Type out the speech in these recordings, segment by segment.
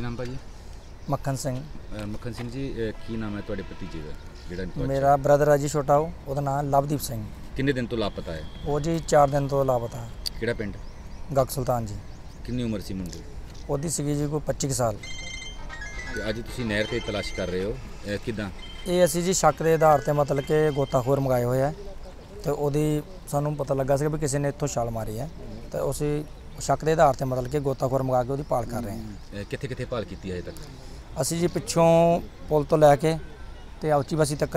ਕੀ ਨਾਮ ਭਾਜੀ? ਮੱਖਣ ਸਿੰਘ। ਅਹ ਮੱਖਣ ਸਿੰਘ ਜੀ ਅਹ ਕੀ ਨਾਮ ਹੈ ਤੁਹਾਡੇ ਭਤੀਜੇ ਦਾ ਜਿਹੜਾ ਤੁਹਾਡੇ- ਮੇਰਾ ਬ੍ਰਦਰ ਆ ਜੀ ਛੋਟਾ ਉਹ ਉਹਦਾ ਨਾਮ ਲਵਦੀਪ ਸਿੰਘ। ਕਿੰਨੇ ਦਿਨ ਤੋਂ ਲਾਪਤਾ ਹੈ? ਉਹ ਜੀ 4 ਦਿਨ ਤੋਂ ਲਾਪਤਾ ਹੈ। ਕਿਹੜਾ ਪਿੰਡ? ਗੱਗ ਸੁਲਤਾਨ ਜੀ। ਕਿੰਨੀ ਉਮਰ ਸੀ ਮੁੰਡੇ ਦੀ? ਉਹਦੀ ਸੀਗੀ ਜੀ ਕੋਈ 25 ਕੁ ਸਾਲ। ਤੇ ਅੱਜ ਤੁਸੀਂ ਨਹਿਰ ਤੇ ਤਲਾਸ਼ ਕਰ ਰਹੇ ਹੋ ਅਹ ਕਿੱਦਾਂ? ਇਹ ਅਸੀਂ ਜੀ ਸ਼ੱਕ ਦੇ ਆਧਾਰ ਤੇ ਮਤਲਬ ਕਿ ਗੋਤਾਖੋਰ ਮੰਗਾਏ ਹੋਏ ਆ। ਤੇ ਉਹਦੀ ਸਾਨੂੰ ਪਤਾ ਲੱਗਾ ਸੀ ਵੀ ਕਿਸੇ ਨੇ ਇੱਥੋਂ ਛਾਲ ਮਾਰੀ ਹੈ। ਤੇ ਉਸੇ ਸ਼ੱਕ ਦੇ ਆਧਾਰ ਤੇ ਮਤਲਬ ਕਿ ਗੋਤਾਖੋਰ ਮੰਗਾ ਕੇ ਉਹਦੀ ਭਾਲ ਕਰ ਰਹੇ ਹਾਂ। ਕਿੱਥੇ ਕਿੱਥੇ ਭਾਲ ਕੀਤੀ ਹੈ ਅਜੇ ਤੱਕ? ਅਸੀਂ ਜੀ ਪਿੱਛੋਂ ਪੁਲ ਤੋਂ ਲੈ ਕੇ ਤੇ ਔਚੀ ਬਸੀ ਤੱਕ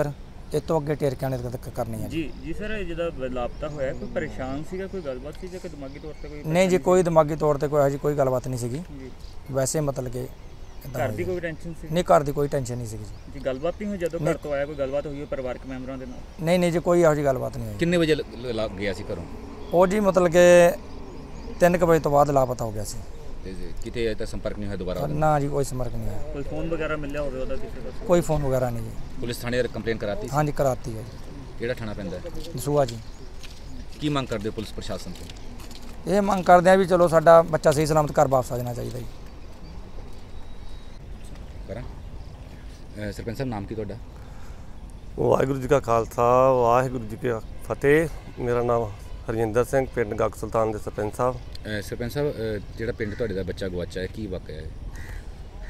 ਇਹ ਤੋਂ ਅੱਗੇ ਟੇਰਕਾਣੇ ਤੱਕ ਕਰਨੀ ਹੈ ਜੀ। ਜੀ ਜੀ ਸਰ ਜਿਹਦਾ ਲਾਪਤਾ ਹੋਇਆ ਕੋਈ ਪਰੇਸ਼ਾਨ ਸੀਗਾ ਕੋਈ ਗੱਲਬਾਤ ਸੀ ਜਾਂ ਕੋਈ ਦਿਮਾਗੀ ਤੌਰ ਤੇ ਕੋਈ ਨਹੀਂ ਜੀ ਕੋਈ ਦਿਮਾਗੀ ਤੌਰ ਤੇ ਕੋਈ ਇਹੋ ਜਿਹੀ ਕੋਈ ਗੱਲਬਾਤ ਨਹੀਂ ਸੀਗੀ। ਜੀ। ਵੈਸੇ ਮਤਲਬ ਕਿ ਏਦਾਂ ਘਰ ਹੋਈ ਦੀ। ਕੋਈ ਟੈਨਸ਼ਨ ਸੀ? ਨਹੀਂ ਘਰ ਦੀ ਕੋਈ ਟੈਨਸ਼ਨ ਨਹੀਂ ਸੀਗੀ ਜੀ। ਜੀ ਗੱਲਬਾਤ ਨਹੀਂ ਹੋਈ ਜਦੋਂ ਘਰ ਤੋਂ ਆਇਆ ਕੋਈ ਗੱਲਬਾਤ ਹੋਈ ਹੈ ਪਰਿਵਾਰਕ ਮੈਂਬਰਾਂ ਦੇ ਨਾਲ? ਨਹੀਂ ਨਹੀਂ ਜੀ ਕੋਈ ਇਹੋ ਜਿਹੀ ਗੱਲਬਾਤ ਨਹੀਂ ਹੋਈ। ਕਿੰਨੇ ਵਜੇ ਲ- ਲ- ਲਾ- ਗਿਆ ਸੀ ਘਰੋਂ? ਉਹ ਜੀ ਮਤਲਬ ਕਿ 3 ਵਜੇ ਤੋਂ ਬਾਅਦ ਲਾਪਤਾ ਹੋ ਗਿਆ ਸੀ। ਤੇ ਜੇ ਕਿਤੇ ਅਜੇ ਤੱਕ ਸੰਪਰਕ ਨਹੀਂ ਹੋਇਆ ਦੁਬਾਰਾ? ਨਾ ਜੀ ਕੋਈ ਸਮਰਕ ਨਹੀਂ ਆਇਆ ਕੋਈ ਫੋਨ ਵਗੈਰਾ ਮਿਲਿਆ ਹੋਵੇ ਉਹਦਾ ਕਿਸੇ ਦਾ? ਕੋਈ ਫੋਨ ਵਗੈਰਾ ਨਹੀਂ ਜੀ। ਪੁਲਿਸ ਥਾਣੇ ਕੰਪਲੇਨ ਕਰਾਤੀ? ਸੀ? ਹਾਂਜੀ ਕਰਾਤੀ ਹੈ ਜੀ। ਕਿਹੜਾ ਥਾਣਾ ਪੈਂਦਾ ਹੈ? ਦਸੂਆ ਜੀ। ਕੀ ਮੰਗ ਕਰਦੇ ਹੋ ਪੁਲਿਸ ਪ੍ਰਸ਼ਾਸਨ ਤੋਂ? ਇਹ ਮੰਗ ਕਰਦੇ ਆ ਵੀ ਚਲੋ ਸਾਡਾ ਬੱਚਾ ਸਹੀ ਸਲਾਮਤ ਘਰ ਵਾਪਸ ਆ ਜਾਣਾ ਚਾਹੀਦਾ ਜੀ। ਕਰਾਂ? ਸਰਪੰਚ ਸਾਹਿਬ ਨਾਮ ਕੀ ਤੁਹਾਡਾ? ਵਾਹਿਗੁਰੂ ਜੀ ਕਾ ਖਾਲਸਾ ਵਾਹਿਗੁਰੂ ਜੀ ਕੀ ਫਤਿਹ। ਮੇਰਾ ਨਾਮ ਹਰਜਿੰਦਰ ਸਿੰਘ ਪਿੰਡ ਗੱਗ ਸੁਲਤਾਨ ਦੇ ਸਰਪੰਚ ਸਾਹਿਬ। ਅਹ ਸਰਪੰਚ ਸਾਹਿਬ ਅਹ ਜਿਹੜਾ ਪਿੰਡ ਤੁਹਾਡੇ ਦਾ ਬੱਚਾ ਗਵਾਚਾ ਹੈ ਕੀ ਵਾਕਿਆ ਹੈ?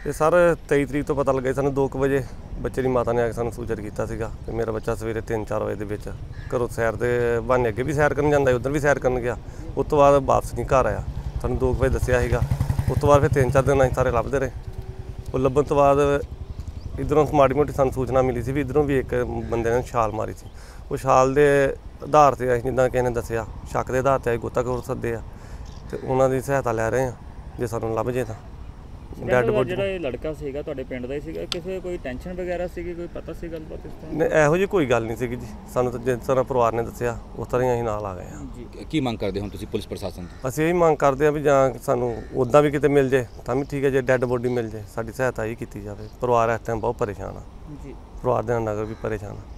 ਇਹ ਸਰ 23 ਤਰੀਕ ਤੋਂ ਪਤਾ ਲੱਗਾ ਸੀ ਸਾਨੂੰ 2 ਵਜੇ ਬੱਚੇ ਦੀ ਮਾਤਾ ਨੇ ਆ ਕੇ ਸਾਨੂੰ ਸੂਚਿਤ ਕੀਤਾ ਸੀਗਾ ਕਿ ਮੇਰਾ ਬੱਚਾ ਸਵੇਰੇ 3-4 ਵਜੇ ਦੇ ਵਿੱਚ ਘਰੋਂ ਸੈਰ ਦੇ ਬਹਾਨੇ ਅੱਗੇ ਵੀ ਸੈਰ ਕਰਨ ਜਾਂਦਾ ਉਧਰ ਵੀ ਸੈਰ ਕਰਨ ਗਿਆ। ਉਸ ਤੋਂ ਬਾਅਦ ਵਾਪਸ ਨਹੀਂ ਘਰ ਆਇਆ। ਸਾਨੂੰ 2 ਵਜੇ ਦੱਸਿਆ ਸੀਗਾ। ਉਸ ਤੋਂ ਬਾਅਦ ਫਿਰ 3-4 ਦਿਨ ਅਸੀਂ ਸਾਰੇ ਲੱਭਦੇ ਰਹੇ। ਉਹ ਲੱਭਣ ਤੋਂ ਬਾਅਦ ਇਧਰੋਂ ਮਾੜੀ ਮੋਟੀ ਸਾਨੂੰ ਸੂਚਨਾ ਮਿਲੀ ਸੀ ਵੀ ਇਧਰੋਂ ਵੀ ਇੱਕ ਬੰਦੇ ਨੇ ਛਾਲ ਮਾਰੀ ਸੀ। ਉਹ ਛਾਲ ਦੇ ਆਧਾਰ ਤੇ ਅਸੀਂ ਜਿੱਦਾਂ ਕਿਸੇ ਨੇ ਦੱਸਿਆ, ਸ਼ੱਕ ਦੇ ਆਧਾਰ ਤੇ ਅਸੀਂ ਗੋਤਾਖੋਰ ਸੱਦੇ ਆ ਤੇ ਉਹਨਾਂ ਦੀ ਸਹਾਇਤਾ ਲੈ ਰਹੇ ਆ ਜੇ ਸਾਨੂੰ ਲੱਭ ਜੇ ਤਾਂ। ਡੈਡ ਬੋਡੀ ਜਿਹੜਾ ਇਹ ਲੜਕਾ ਸੀਗਾ ਤੁਹਾਡੇ ਪਿੰਡ ਦਾ ਹੀ ਸੀਗਾ ਕਿਸੇ ਕੋਈ ਟੈਨਸ਼ਨ ਵਗੈਰਾ ਸੀਗੀ ਕੋਈ ਪਤਾ ਸੀ ਗੱਲਬਾਤ ਇਸ ਤਰ੍ਹਾਂ? ਨਹੀਂ ਇਹੋ ਜੀ ਕੋਈ ਗੱਲ ਨਹੀਂ ਸੀਗੀ ਜੀ। ਸਾਨੂੰ ਤਾਂ ਜਿਸ ਤਰ੍ਹਾਂ ਪਰਿਵਾਰ ਨੇ ਦੱਸਿਆ ਉਸ ਤਰ੍ਹਾਂ ਹੀ ਅਸੀਂ ਨਾਲ ਆ ਗਏ ਆ ਜੀ। ਕੀ ਮੰਗ ਕਰਦੇ ਹੋ ਤੁਸੀਂ ਪੁਲਿਸ ਪ੍ਰਸ਼ਾਸਨ ਤੋਂ? ਅਸੀਂ ਇਹ ਮੰਗ ਕਰਦੇ ਆ ਵੀ ਜਾਂ ਸਾਨੂੰ ਉਦਾਂ ਵੀ ਕਿਤੇ ਮਿਲ ਜੇ ਤਾਂ ਵੀ ਠੀਕ ਹੈ ਜੇ ਡੈੱਡ ਬੋਡੀ ਮਿਲ ਜੇ ਸਾਡੀ ਸਹਾਇਤਾ ਹੀ ਕੀਤੀ ਜਾਵੇ। ਪਰਿਵਾਰ ਇਸ ਟਾਈਮ ਬਹੁਤ ਪਰੇਸ਼ਾਨ ਆ। ਜੀ। ਪਰਿਵਾਰ ਦੇ ਨਾਲ ਨਗਰ ਵੀ ਪਰੇਸ਼ਾਨ ਆ।